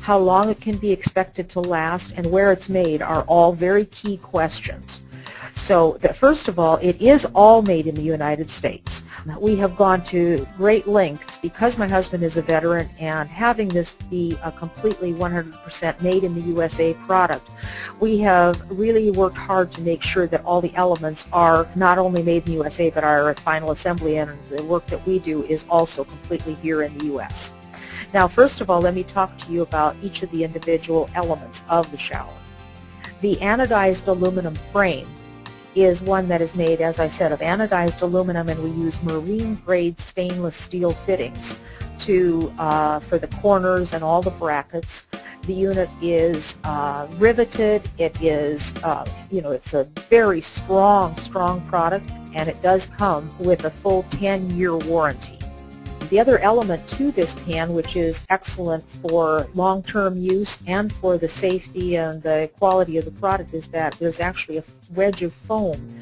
how long it can be expected to last, and where it's made are all very key questions. So that first of all, it is all made in the United States. We have gone to great lengths because my husband is a veteran and having this be a completely 100% made in the USA product, we have really worked hard to make sure that all the elements are not only made in the USA but are at final assembly and the work that we do is also completely here in the US. Now first of all, let me talk to you about each of the individual elements of the shower. The anodized aluminum frame is one that is made, as I said, of anodized aluminum, and we use marine-grade stainless steel fittings to uh, for the corners and all the brackets. The unit is uh, riveted. It is, uh, you know, it's a very strong, strong product, and it does come with a full 10-year warranty. The other element to this pan, which is excellent for long-term use and for the safety and the quality of the product, is that there's actually a wedge of foam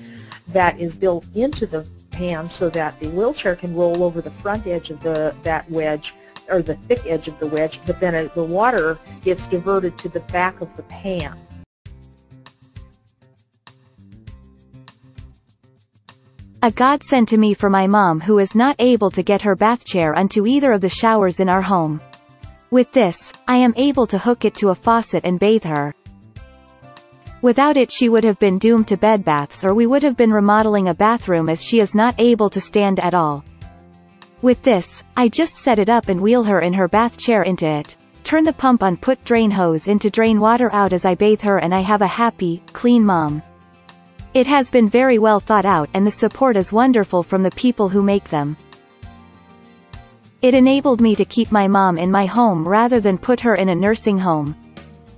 that is built into the pan so that the wheelchair can roll over the front edge of the that wedge or the thick edge of the wedge, but then the water gets diverted to the back of the pan. A godsend to me for my mom who is not able to get her bath chair onto either of the showers in our home. With this, I am able to hook it to a faucet and bathe her. Without it she would have been doomed to bed baths or we would have been remodeling a bathroom as she is not able to stand at all. With this, I just set it up and wheel her in her bath chair into it. Turn the pump on put drain hose in to drain water out as I bathe her and I have a happy, clean mom. It has been very well thought out and the support is wonderful from the people who make them. It enabled me to keep my mom in my home rather than put her in a nursing home.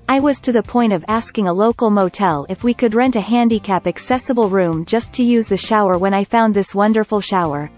I was to the point of asking a local motel if we could rent a handicap accessible room just to use the shower when I found this wonderful shower.